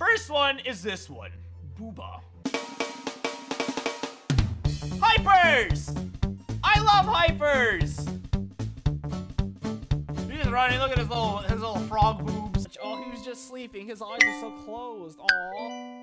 First one is this one. Booba. Hypers! I love hypers! He's running, look at his little his little frog boobs. Oh, he was just sleeping. His eyes are so closed. Aww.